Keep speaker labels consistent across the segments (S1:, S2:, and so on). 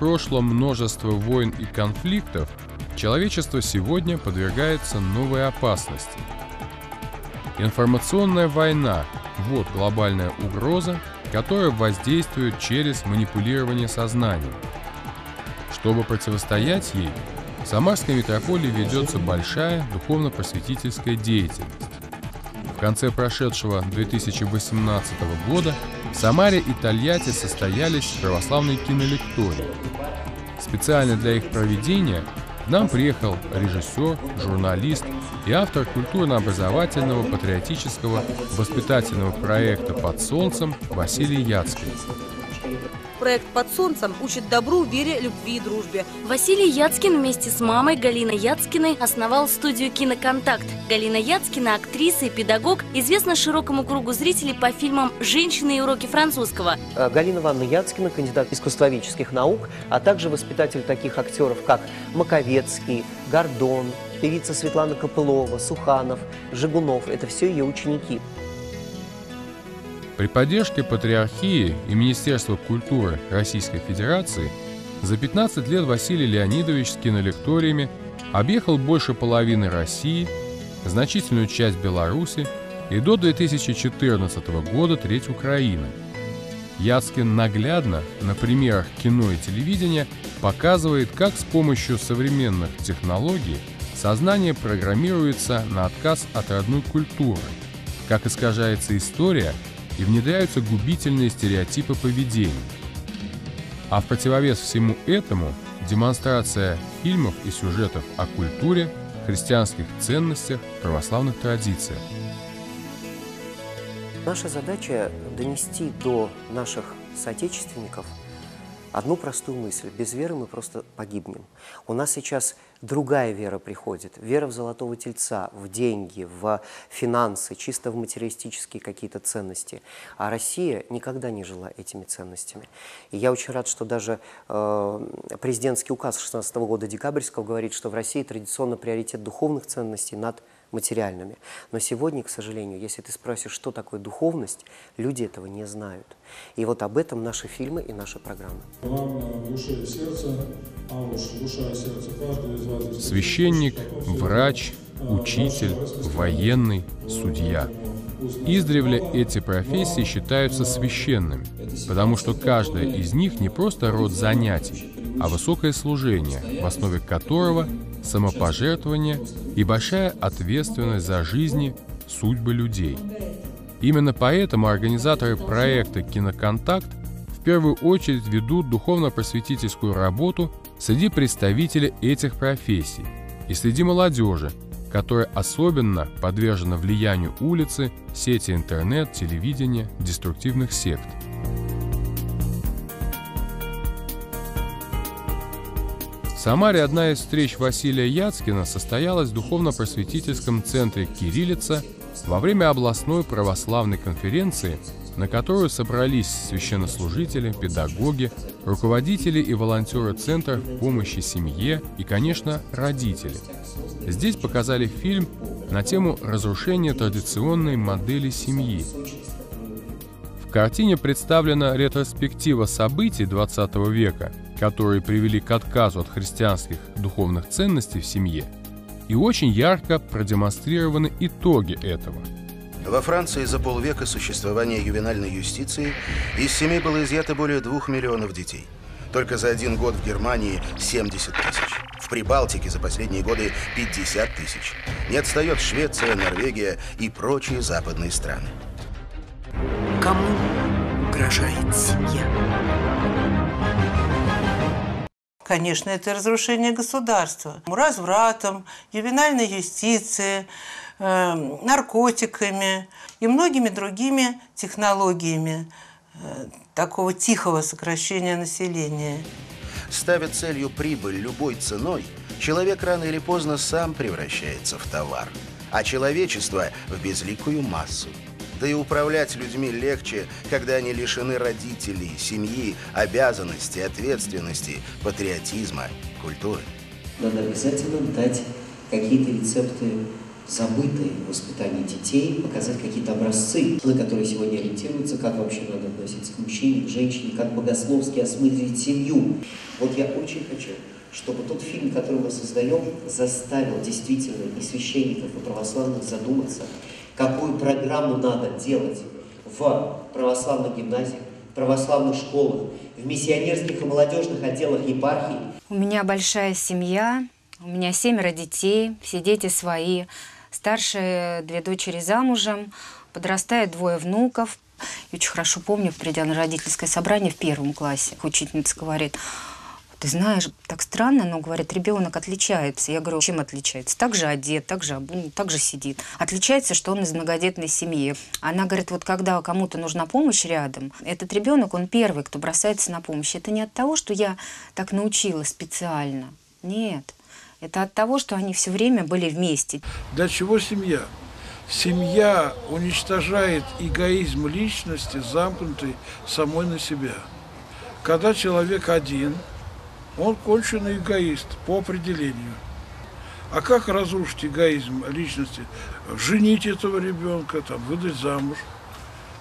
S1: прошлом множество войн и конфликтов, человечество сегодня подвергается новой опасности. Информационная война – вот глобальная угроза, которая воздействует через манипулирование сознанием. Чтобы противостоять ей, в Самарской метрополии ведется большая духовно-просветительская деятельность. В конце прошедшего 2018 года в Самаре и Тольятти состоялись православные кинолектории. Специально для их проведения к нам приехал режиссер, журналист и автор культурно-образовательного, патриотического, воспитательного проекта «Под солнцем» Василий Яцкий.
S2: Проект «Под солнцем» учит добру, вере, любви и дружбе.
S3: Василий Яцкин вместе с мамой Галиной Яцкиной основал студию «Киноконтакт». Галина Яцкина – актриса и педагог, известна широкому кругу зрителей по фильмам «Женщины и уроки французского».
S4: Э, Галина Ивановна Яцкина – кандидат искусствоведческих наук, а также воспитатель таких актеров, как Маковецкий, Гордон, певица Светлана Копылова, Суханов, Жигунов. Это все ее ученики.
S1: При поддержке Патриархии и Министерства культуры Российской Федерации за 15 лет Василий Леонидович с кинолекториями объехал больше половины России, значительную часть Беларуси и до 2014 года треть Украины. Яцкин наглядно на примерах кино и телевидения показывает, как с помощью современных технологий сознание программируется на отказ от родной культуры, как искажается история – и внедряются губительные стереотипы поведения. А в противовес всему этому демонстрация фильмов и сюжетов о культуре, христианских ценностях, православных традициях.
S4: Наша задача донести до наших соотечественников – одну простую мысль. Без веры мы просто погибнем. У нас сейчас другая вера приходит. Вера в золотого тельца, в деньги, в финансы, чисто в материалистические какие-то ценности. А Россия никогда не жила этими ценностями. И я очень рад, что даже э, президентский указ 16 года декабрьского говорит, что в России традиционно приоритет духовных ценностей над материальными. Но сегодня, к сожалению, если ты спросишь, что такое духовность, люди этого не знают. И вот об этом наши фильмы и наши программы.
S1: Священник, врач, учитель, военный, судья. Издревле эти профессии считаются священными, потому что каждая из них не просто род занятий, а высокое служение, в основе которого самопожертвование и большая ответственность за жизни, судьбы людей. Именно поэтому организаторы проекта «Киноконтакт» в первую очередь ведут духовно-просветительскую работу среди представителей этих профессий и среди молодежи, которая особенно подвержена влиянию улицы, сети интернет, телевидения, деструктивных сект. В Самаре одна из встреч Василия Яцкина состоялась в духовно-просветительском центре «Кириллица» во время областной православной конференции, на которую собрались священнослужители, педагоги, руководители и волонтеры центров помощи семье и, конечно, родители. Здесь показали фильм на тему разрушения традиционной модели семьи. В картине представлена ретроспектива событий XX века – которые привели к отказу от христианских духовных ценностей в семье, и очень ярко продемонстрированы итоги этого.
S5: Во Франции за полвека существования ювенальной юстиции из семей было изъято более двух миллионов детей. Только за один год в Германии 70 тысяч. В Прибалтике за последние годы 50 тысяч. Не отстает Швеция, Норвегия и прочие западные страны.
S6: Кому угрожает семья?
S7: Конечно, это разрушение государства. Развратом, ювенальной юстицией, э, наркотиками и многими другими технологиями э, такого тихого сокращения населения.
S5: Ставя целью прибыль любой ценой, человек рано или поздно сам превращается в товар, а человечество – в безликую массу. Да и управлять людьми легче, когда они лишены родителей, семьи, обязанностей, ответственности, патриотизма, культуры.
S4: Надо обязательно дать какие-то рецепты забытое воспитание детей, показать какие-то образцы, на которые сегодня ориентируются, как вообще надо относиться к мужчине, к женщине, как богословски осмыслить семью. Вот я очень хочу, чтобы тот фильм, который мы создаем, заставил действительно и священников, и православных задуматься, какую программу надо делать в православных гимназиях, в православных школах, в миссионерских и молодежных отделах епархий.
S8: У меня большая семья, у меня семеро детей, все дети свои. Старшие две дочери замужем, подрастает двое внуков. Я очень хорошо помню, придя на родительское собрание в первом классе, учительница говорит, ты знаешь, так странно, но, говорит, ребенок отличается. Я говорю, чем отличается? Так же одет, так же так же сидит. Отличается, что он из многодетной семьи. Она говорит, вот когда кому-то нужна помощь рядом, этот ребенок, он первый, кто бросается на помощь. Это не от того, что я так научила специально. Нет. Это от того, что они все время были вместе.
S9: Для чего семья? Семья уничтожает эгоизм личности, замкнутой самой на себя. Когда человек один, он конченый эгоист по определению. А как разрушить эгоизм личности? Женить этого ребенка, там, выдать замуж.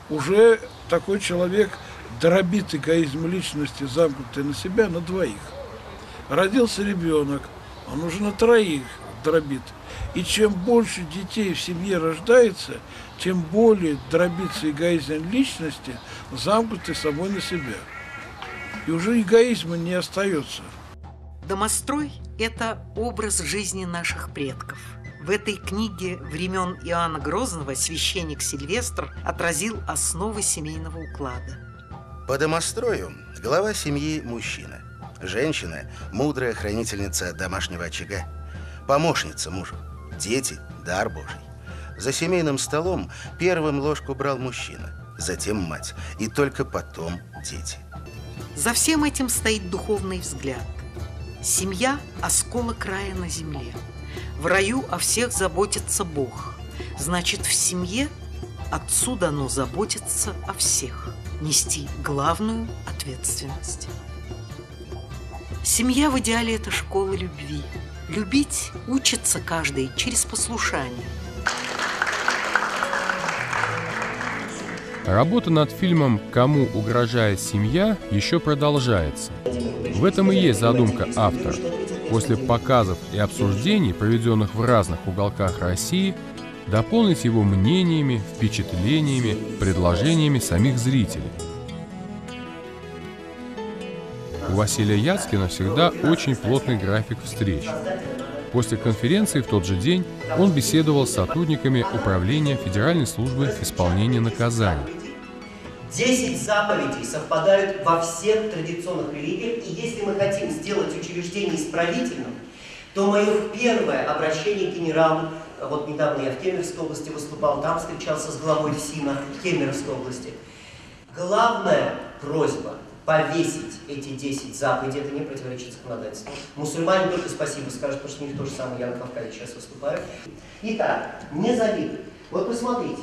S9: Уже такой человек дробит эгоизм личности, замкнутый на себя, на двоих. Родился ребенок – он уже на троих дробит. И чем больше детей в семье рождается, тем более дробится эгоизм личности, замкнутый собой на себя. И уже эгоизма не остается.
S6: Домострой – это образ жизни наших предков. В этой книге времен Иоанна Грозного священник Сильвестр отразил основы семейного уклада.
S5: По домострою глава семьи – мужчина – Женщина – мудрая хранительница домашнего очага. Помощница мужу. Дети – дар Божий. За семейным столом первым ложку брал мужчина, затем мать, и только потом дети.
S6: За всем этим стоит духовный взгляд. Семья – осколок рая на земле. В раю о всех заботится Бог. Значит, в семье отцу дано заботиться о всех, нести главную ответственность. Семья в идеале – это школа любви. Любить учится каждый через послушание.
S1: Работа над фильмом «Кому угрожает семья» еще продолжается. В этом и есть задумка автора. После показов и обсуждений, проведенных в разных уголках России, дополнить его мнениями, впечатлениями, предложениями самих зрителей – у Василия Яцкина всегда очень плотный график встреч. После конференции в тот же день он беседовал с сотрудниками Управления Федеральной службы исполнения наказаний.
S4: Десять заповедей совпадают во всех традиционных религиях, и если мы хотим сделать учреждение исправительным, то мое первое обращение к генералу, вот недавно я в Кемеровской области выступал, там встречался с главой ФСИНа Кемеровской области. Главная просьба – повесить эти 10 заповедей, это не противоречит законодательству. Мусульмане только спасибо скажут, потому что у них то же самое, я на Кавказе сейчас выступаю. Итак, не завидуй. Вот посмотрите,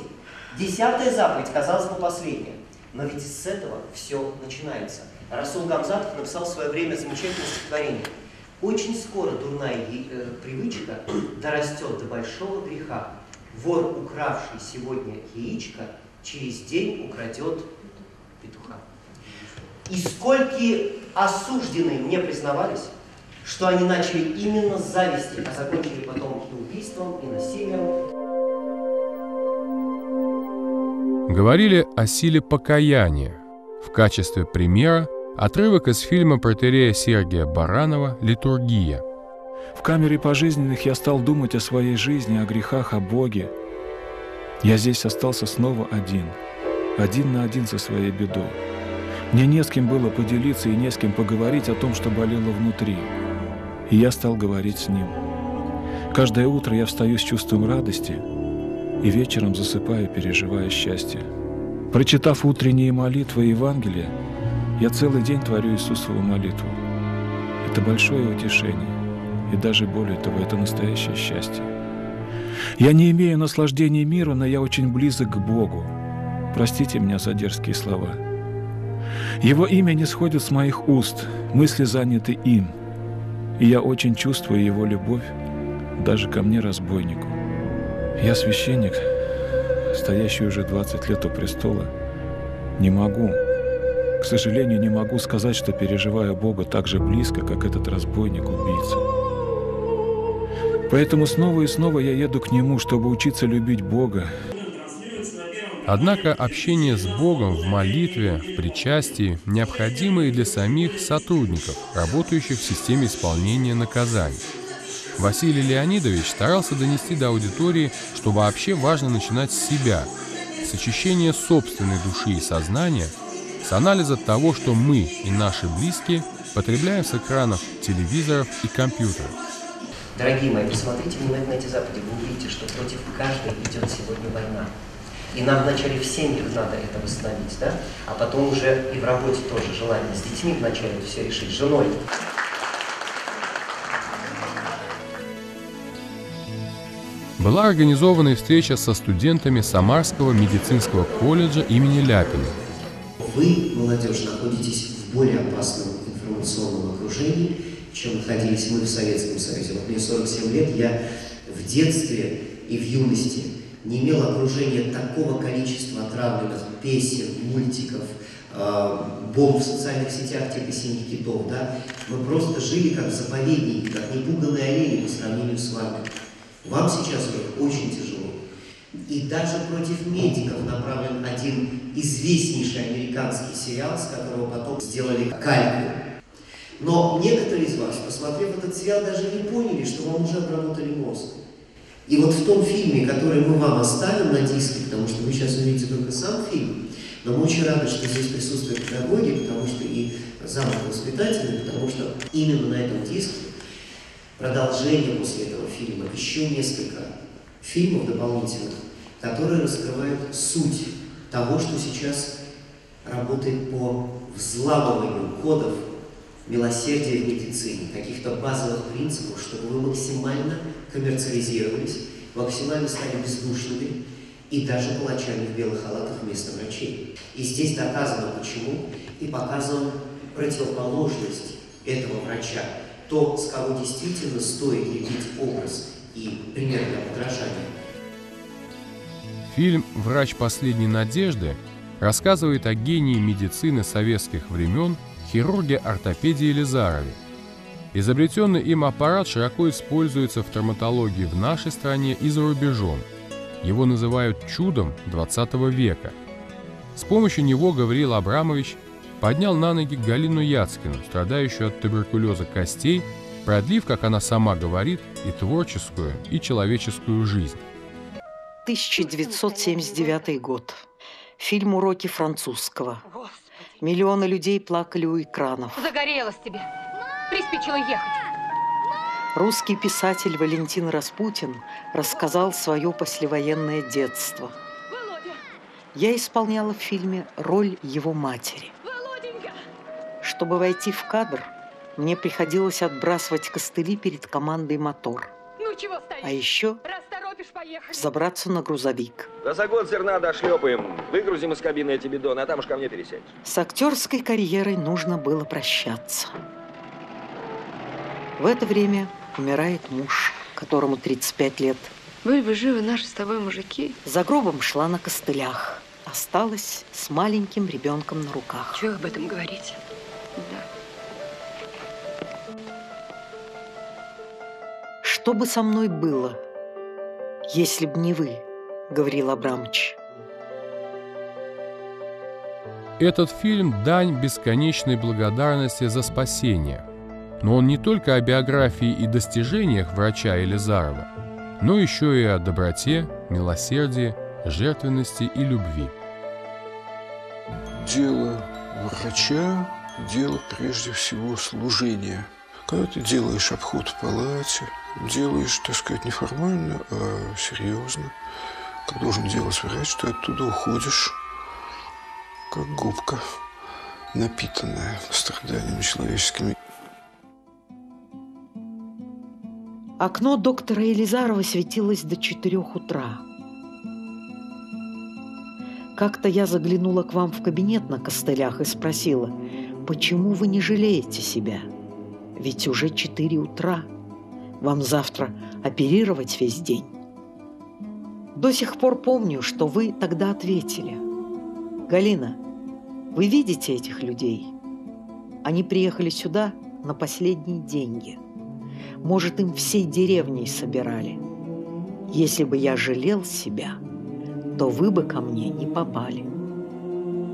S4: десятая заповедь, казалось бы, последняя. Но ведь с этого все начинается. Расул Гамзатов написал в свое время замечательное стихотворение. Очень скоро дурная э, привычка дорастет до большого греха. Вор, укравший сегодня яичко, через день украдет петуха. И сколько осужденные мне признавались, что они начали именно с зависти, а закончили потом и убийством, и насилием.
S1: Говорили о силе покаяния. В качестве примера отрывок из фильма протерея Сергия Баранова «Литургия».
S10: В камере пожизненных я стал думать о своей жизни, о грехах, о Боге. Я здесь остался снова один, один на один со своей бедой. Мне не с кем было поделиться и не с кем поговорить о том, что болело внутри. И я стал говорить с ним. Каждое утро я встаю с чувством радости и вечером засыпаю, переживая счастье. Прочитав утренние молитвы и Евангелия, я целый день творю Иисусову молитву. Это большое утешение, и даже более того, это настоящее счастье. Я не имею наслаждения мира, но я очень близок к Богу. Простите меня за дерзкие слова – его имя не сходит с моих уст, мысли заняты им, и я очень чувствую его любовь даже ко мне, разбойнику. Я священник, стоящий уже 20 лет у престола, не могу, к сожалению, не могу сказать, что переживаю Бога так же близко, как этот разбойник-убийца. Поэтому снова и снова я еду к Нему, чтобы учиться любить Бога.
S1: Однако общение с Богом в молитве, в причастии необходимо и для самих сотрудников, работающих в системе исполнения наказаний. Василий Леонидович старался донести до аудитории, что вообще важно начинать с себя, с очищения собственной души и сознания, с анализа того, что мы и наши близкие потребляем с экранов телевизоров и компьютеров.
S4: Дорогие мои, посмотрите внимательно эти заповеди, вы увидите, что против каждой идет сегодня война. И нам вначале в семьях надо это восстановить, да? А потом уже и в работе тоже желание с детьми вначале все решить, с женой.
S1: Была организована встреча со студентами Самарского медицинского колледжа имени Ляпина.
S4: Вы, молодежь, находитесь в более опасном информационном окружении, чем находились мы в Советском Союзе. Вот мне 47 лет, я в детстве и в юности не имел окружения такого количества отравленных песен, мультиков, э, бомб в социальных сетях типа «Синих китов». Да? Мы просто жили как заповедники, как непуганные олени по сравнению с вами. Вам сейчас уже очень тяжело. И даже против медиков направлен один известнейший американский сериал, с которого потом сделали кальку. Но некоторые из вас, посмотрев этот сериал, даже не поняли, что вам уже обработали мозг. И вот в том фильме, который мы вам оставим на диске, потому что вы сейчас увидите только сам фильм, но мы очень рады, что здесь присутствуют педагоги, потому что и замок воспитательный, потому что именно на этом диске продолжение после этого фильма, еще несколько фильмов дополнительных, которые раскрывают суть того, что сейчас работает по взламыванию кодов милосердия в медицине, каких-то базовых принципов, чтобы вы максимально коммерциализировались, максимально стали бездушными и даже палачами в белых халатах вместо врачей. И здесь доказано почему, и показана противоположность этого врача, то, с кого действительно стоит лепить образ и пример для подражания.
S1: Фильм «Врач последней надежды» рассказывает о гении медицины советских времен хирурге ортопедии Лизарове. Изобретенный им аппарат широко используется в травматологии в нашей стране и за рубежом. Его называют чудом 20 века. С помощью него Гавриил Абрамович поднял на ноги Галину Яцкину, страдающую от туберкулеза костей, продлив, как она сама говорит, и творческую, и человеческую жизнь.
S6: 1979 год. Фильм «Уроки французского». Миллионы людей плакали у экранов.
S11: Загорелось тебе. Приспичило ехать.
S6: Русский писатель Валентин Распутин рассказал свое послевоенное детство. Я исполняла в фильме роль его матери. Чтобы войти в кадр, мне приходилось отбрасывать костыли перед командой «Мотор».
S11: Ну чего стоишь?
S6: А еще забраться на грузовик.
S12: За загон зерна дошлепаем, выгрузим из кабины эти бидоны, а там уж ко мне пересядь.
S6: С актерской карьерой нужно было прощаться. В это время умирает муж, которому 35 лет.
S13: Были бы живы наши с тобой мужики.
S6: За гробом шла на костылях. Осталась с маленьким ребенком на руках.
S13: Чего об этом говорить? Да.
S6: Что бы со мной было, если б не вы, Гаврил Абрамович?
S1: Этот фильм – дань бесконечной благодарности за спасение. Но он не только о биографии и достижениях врача Елизарова, но еще и о доброте, милосердии, жертвенности и любви.
S14: Дело врача – дело прежде всего служения. Когда ты делаешь обход в палате, делаешь, так сказать, не формально, а серьезно, как должен делать врач, ты оттуда уходишь, как губка, напитанная страданиями человеческими.
S6: Окно доктора Елизарова светилось до четырех утра. Как-то я заглянула к вам в кабинет на костылях и спросила, почему вы не жалеете себя? Ведь уже четыре утра. Вам завтра оперировать весь день. До сих пор помню, что вы тогда ответили. Галина, вы видите этих людей? Они приехали сюда на последние деньги. Может, им всей деревней собирали. Если бы я жалел себя, то вы бы ко мне не попали.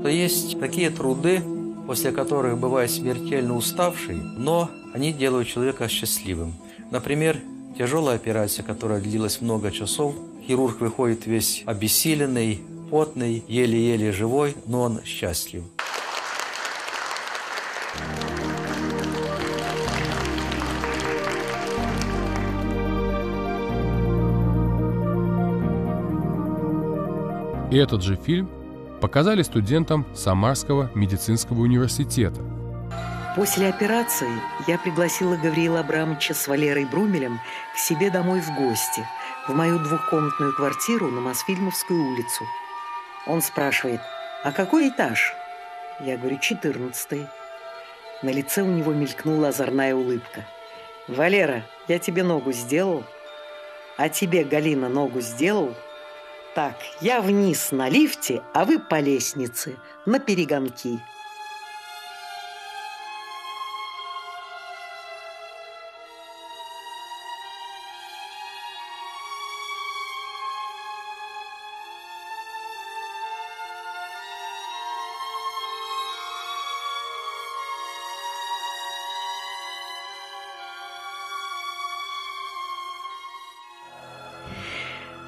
S15: То есть такие труды, после которых бывает смертельно уставший, но они делают человека счастливым. Например, тяжелая операция, которая длилась много часов, хирург выходит весь обессиленный, потный, еле-еле живой, но он счастлив.
S1: И этот же фильм показали студентам Самарского медицинского университета.
S6: После операции я пригласила Гавриила Абрамовича с Валерой Брумелем к себе домой в гости, в мою двухкомнатную квартиру на Мосфильмовскую улицу. Он спрашивает, а какой этаж? Я говорю, четырнадцатый. На лице у него мелькнула озорная улыбка. «Валера, я тебе ногу сделал?» «А тебе, Галина, ногу сделал?» Так, я вниз на лифте, а вы по лестнице, на перегонки.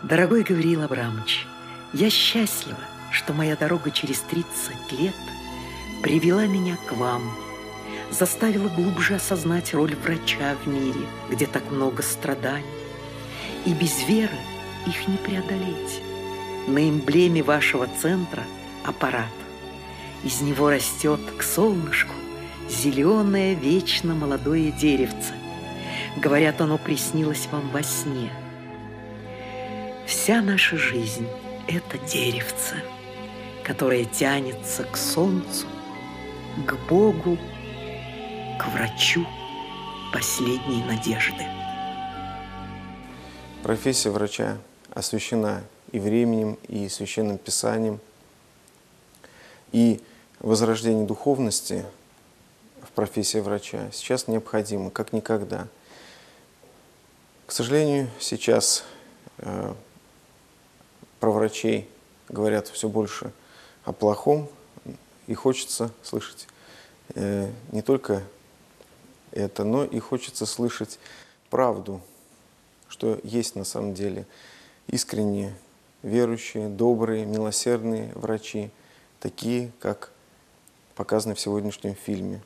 S6: Дорогой Гавриил Абрамович, я счастлива, что моя дорога через 30 лет привела меня к вам, заставила глубже осознать роль врача в мире, где так много страданий. И без веры их не преодолеть. На эмблеме вашего центра аппарат. Из него растет к солнышку зеленое, вечно молодое деревце. Говорят, оно приснилось вам во сне – Вся наша жизнь – это деревце, которое тянется к солнцу, к Богу, к врачу последней надежды.
S16: Профессия врача освящена и временем, и священным писанием. И возрождение духовности в профессии врача сейчас необходимо, как никогда. К сожалению, сейчас э, про врачей говорят все больше о плохом, и хочется слышать э, не только это, но и хочется слышать правду, что есть на самом деле искренние, верующие, добрые, милосердные врачи, такие, как показаны в сегодняшнем фильме.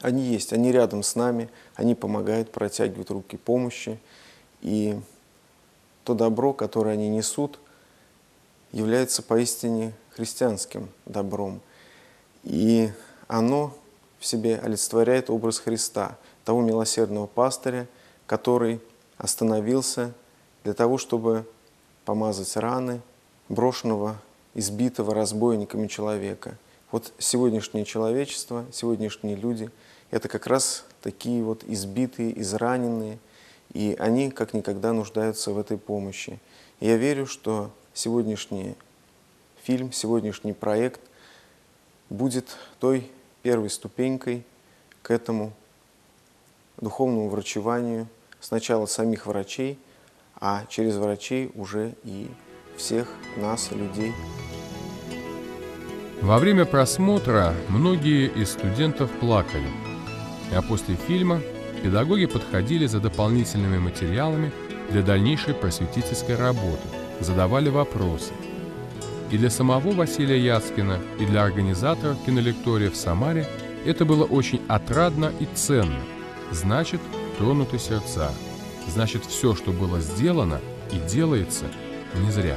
S16: Они есть, они рядом с нами, они помогают, протягивают руки помощи, и то добро, которое они несут, является поистине христианским добром. И оно в себе олицетворяет образ Христа, того милосердного пастыря, который остановился для того, чтобы помазать раны брошенного, избитого разбойниками человека. Вот сегодняшнее человечество, сегодняшние люди – это как раз такие вот избитые, израненные – и они как никогда нуждаются в этой помощи. И я верю, что сегодняшний фильм, сегодняшний проект будет той первой ступенькой к этому духовному врачеванию сначала самих врачей, а через врачей уже и всех нас, людей.
S1: Во время просмотра многие из студентов плакали, а после фильма педагоги подходили за дополнительными материалами для дальнейшей просветительской работы, задавали вопросы. И для самого Василия Яцкина, и для организаторов кинолектория в Самаре это было очень отрадно и ценно. Значит, тронуты сердца. Значит, все, что было сделано и делается, не зря.